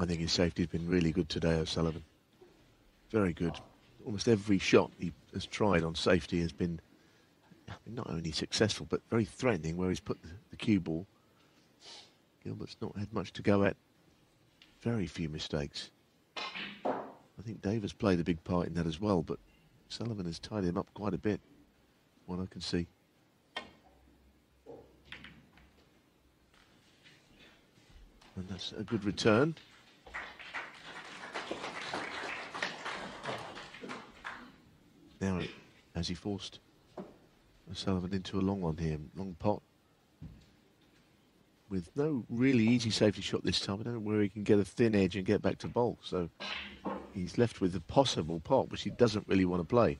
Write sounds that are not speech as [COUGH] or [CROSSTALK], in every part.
I think his safety's been really good today, O'Sullivan. Very good. Almost every shot he has tried on safety has been not only successful but very threatening where he's put the, cue ball. Gilbert's not had much to go at. Very few mistakes. I think Davis played a big part in that as well, but Sullivan has tied him up quite a bit, what I can see. And that's a good return. Has he forced Sullivan into a long one here, long pot? With no really easy safety shot this time. I don't know where he can get a thin edge and get back to bowl. So he's left with a possible pot, which he doesn't really want to play.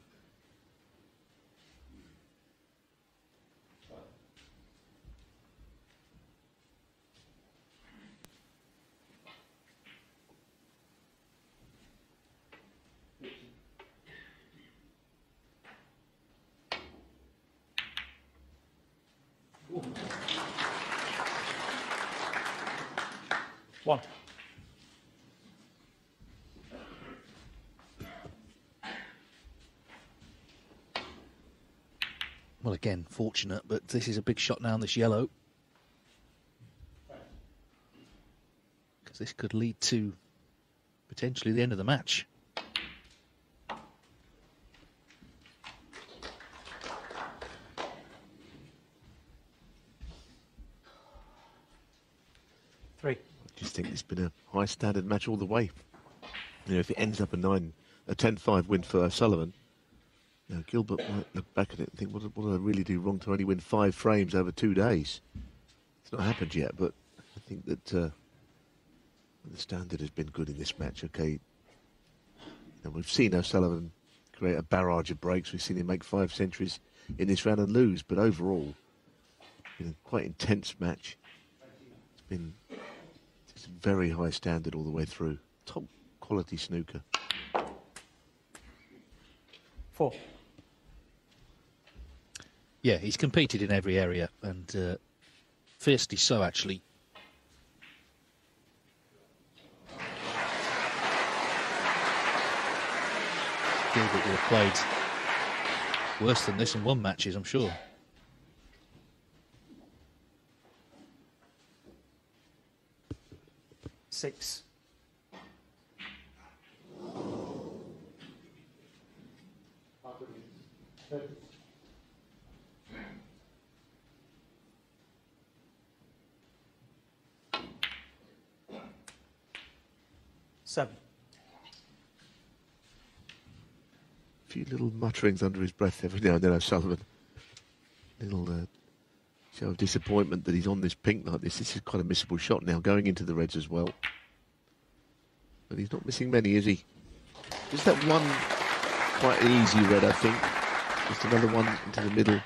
One. Well, again, fortunate, but this is a big shot now on this yellow. Because this could lead to potentially the end of the match. Three. I just think it's been a high standard match all the way. You know, if it ends up a nine, a 10-5 win for Sullivan, you know, Gilbert might look back at it and think, what, what did I really do wrong to only win five frames over two days? It's not happened yet, but I think that uh, the standard has been good in this match. Okay, and we've seen O'Sullivan create a barrage of breaks. We've seen him make five centuries in this round and lose, but overall, been a quite intense match. It's been very high standard all the way through. Top quality snooker. Four. Yeah, he's competed in every area and uh, fiercely so, actually. Gilbert would have played worse than this in one matches, I'm sure. Six. Seven. A few little mutterings under his breath every now and then, O'Sullivan. Little uh, show of disappointment that he's on this pink like this. This is quite a missable shot now, going into the Reds as well. But he's not missing many, is he? Just that one quite easy red, I think. Just another one into the middle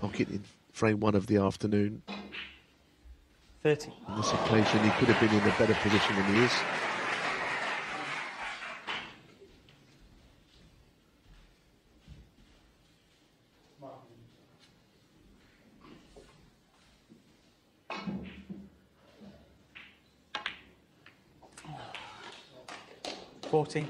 pocket in frame one of the afternoon. 30. On this occasion, he could have been in a better position than he is. Forty.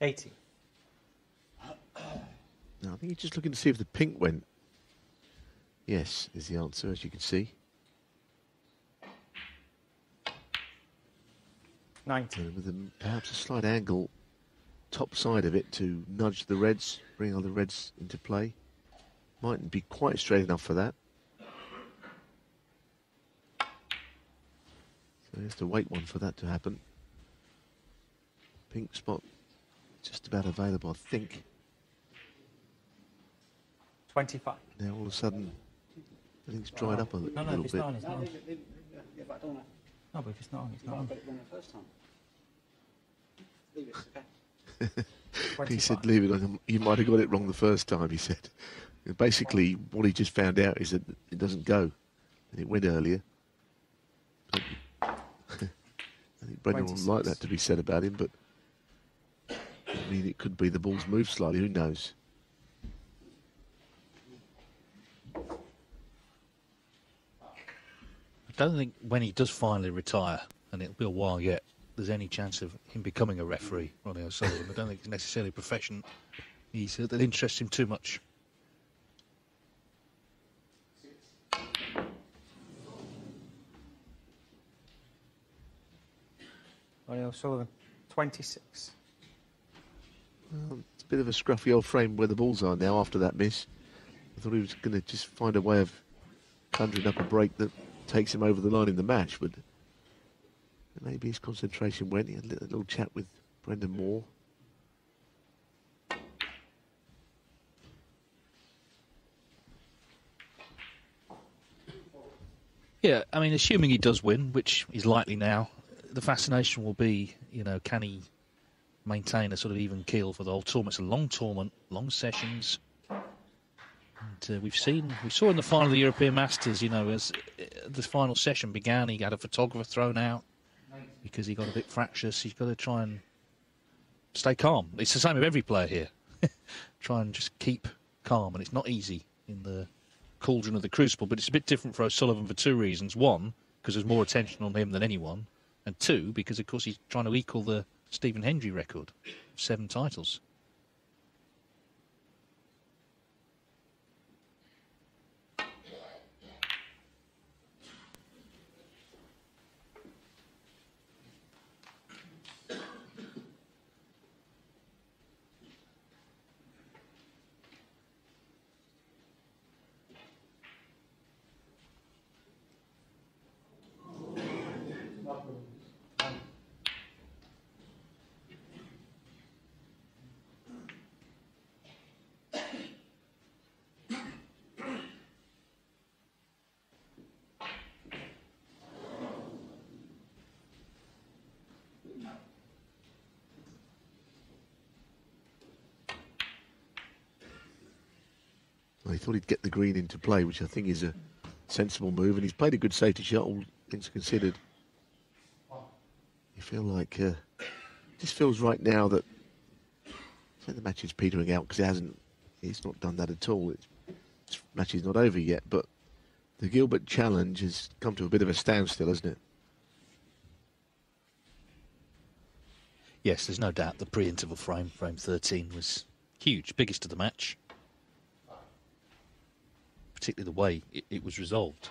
Eighty. Now, I think he's just looking to see if the pink went. Yes, is the answer, as you can see. Ninety. And with a, perhaps a slight angle top side of it to nudge the reds, bring other reds into play. Mightn't be quite straight enough for that. So he has to wait one for that to happen. Pink spot just about available, I think. Twenty-five. Now all of a sudden, everything's dried up a li- No, no, little if it's bit. not on, it's not on. leave it, leave it. Yeah, yeah, but I don't want No, but if it's not on, it's not on. got it wrong the first time. Leave it, it's okay. [LAUGHS] He said, leave it on. You might have got it wrong the first time, he said. Basically, what he just found out is that it doesn't go. And it went earlier. But I think Brendan wouldn't like that to be said about him, but I mean, it could be the ball's moved slightly. Who knows? Don't think when he does finally retire, and it'll be a while yet, there's any chance of him becoming a referee, Ronnie O'Sullivan. I don't think it's necessarily a profession he's, uh, that interests him too much. Ronnie O'Sullivan, 26. Well, it's a bit of a scruffy old frame where the balls are now after that miss. I thought he was going to just find a way of conjuring up a break that takes him over the line in the match, but maybe his concentration went. He had a little, little chat with Brendan Moore. Yeah, I mean, assuming he does win, which is likely now, the fascination will be, you know, can he maintain a sort of even keel for the whole tournament? It's a long tournament, long sessions. And uh, we've seen, we saw in the final of the European Masters, you know, as uh, the final session began, he had a photographer thrown out because he got a bit fractious. He's got to try and stay calm. It's the same with every player here. [LAUGHS] try and just keep calm, and it's not easy in the cauldron of the crucible, but it's a bit different for O'Sullivan for two reasons. One, because there's more attention on him than anyone, and two, because of course he's trying to equal the Stephen Hendry record seven titles. He thought he'd get the green into play, which I think is a sensible move, and he's played a good safety shot, all things considered. You feel like uh, just feels right now that the match is petering out because it hasn't. It's not done that at all. It's, this match is not over yet, but the Gilbert Challenge has come to a bit of a standstill, hasn't it? Yes, there's no doubt the pre-interval frame, frame 13, was huge, biggest of the match. Particularly the way it, it was resolved.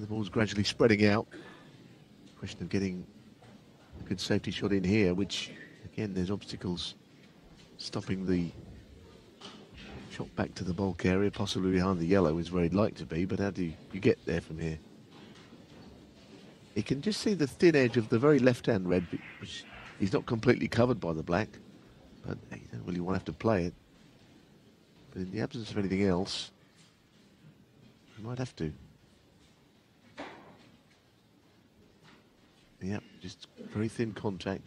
And the ball's gradually spreading out. Question of getting a good safety shot in here, which, again, there's obstacles stopping the shot back to the baulk area, possibly behind the yellow is where he'd like to be, but how do you, get there from here? You can just see the thin edge of the very left-hand red, which he's not completely covered by the black, but you don't really want to have to play it. But in the absence of anything else, you might have to. Yep, just very thin contact.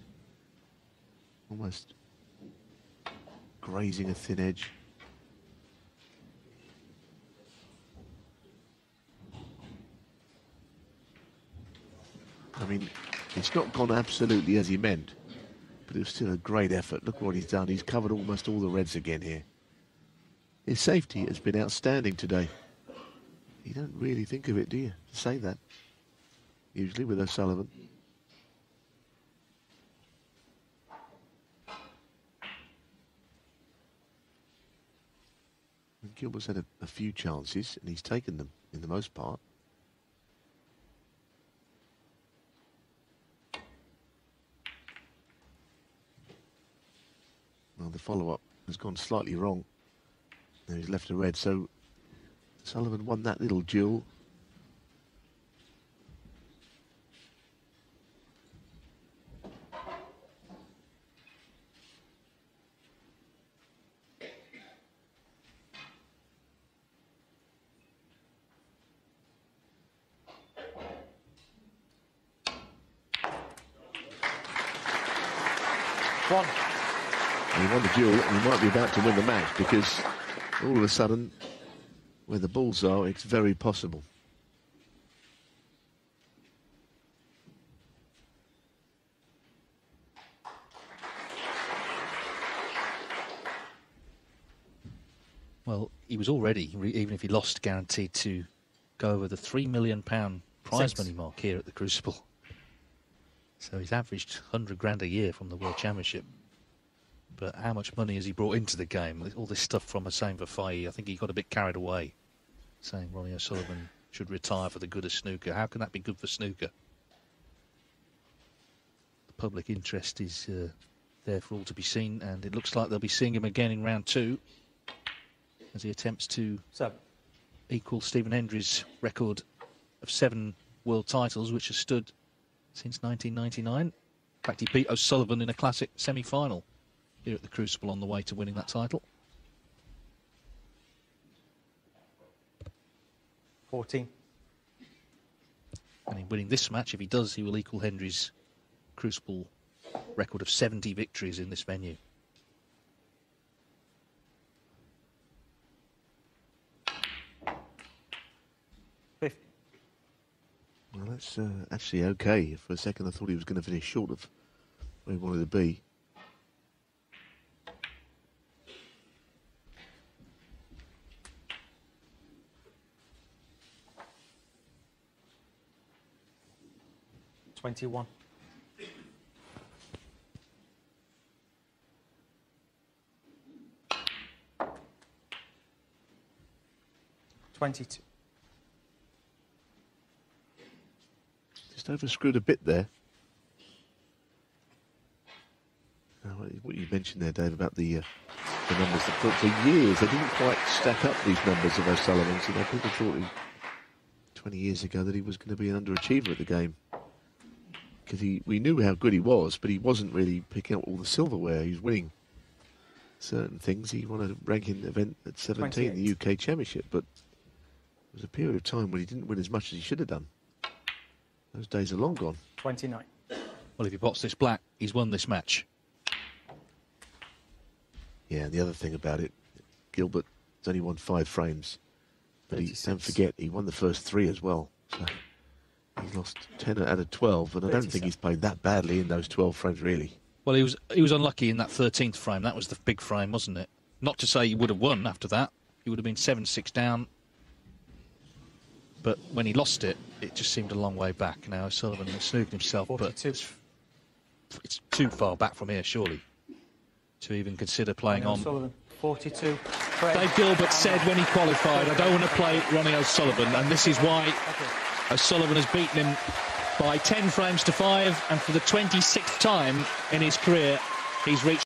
Almost grazing a thin edge. I mean, it's not gone absolutely as he meant, but it was still a great effort. Look what he's done. He's covered almost all the reds again here. His safety has been outstanding today. You don't really think of it, do you, to say that? Usually with O'Sullivan. Gilbert's had a, a few chances, and he's taken them in the most part. Well, the follow-up has gone slightly wrong. Now he's left a red, so Sullivan won that little duel. One. He won the duel, and he might be about to win the match because all of a sudden, where the balls are, it's very possible. Well, he was already, even if he lost, guaranteed to go over the £3 million prize Six. money mark here at the Crucible. So he's averaged 100 grand a year from the World Championship. But how much money has he brought into the game? All this stuff from Hossein Vafaei, I think he got a bit carried away, saying Ronnie O'Sullivan should retire for the good of snooker. How can that be good for snooker? The public interest is uh, there for all to be seen, and it looks like they'll be seeing him again in round two as he attempts to Seven. equal Stephen Hendry's record of seven world titles, which has stood since 1999. In fact, he beat O'Sullivan in a classic semi-final here at the Crucible on the way to winning that title. 14. And in winning this match, if he does, he will equal Hendry's Crucible record of 70 victories in this venue. Well, that's uh, actually okay. For a second, I thought he was going to finish short of where he wanted to be. Twenty-one. Twenty-two. Just overscrewed a bit there. Uh, what- you mentioned there, Dave, about the uh, the numbers. For, for years, they didn't quite stack up these numbers of O'Sullivan's. You know, people thought he, 20 years ago that he was going to be an underachiever at the game. Because he, we knew how good he was, but he wasn't really picking up all the silverware. He was winning certain things. He won a ranking event at 17, the UK Championship, but there was a period of time when he didn't win as much as he should have done. Those days are long gone. Twenty-nine. Well, if he pots this black, he's won this match. Yeah, and the other thing about it, Gilbert has only won five frames, but he, don't forget he won the first three as well. So he's lost ten out of twelve, and I don't think he's played that badly in those twelve frames really. Well, he was he was unlucky in that 13th frame. That was the big frame, wasn't it? Not to say he would have won after that. He would have been 7-6 down. But when he lost it, it just seemed a long way back. Now Sullivan has snooked himself, but it's, it's too far back from here, surely, to even consider playing on. O'Sullivan. Forty-two. Dave Gilbert said when he qualified, I don't want to play Ronnie O'Sullivan, and this is why Okay. O'Sullivan has beaten him by 10 frames to 5, and for the 26th time in his career, he's reached.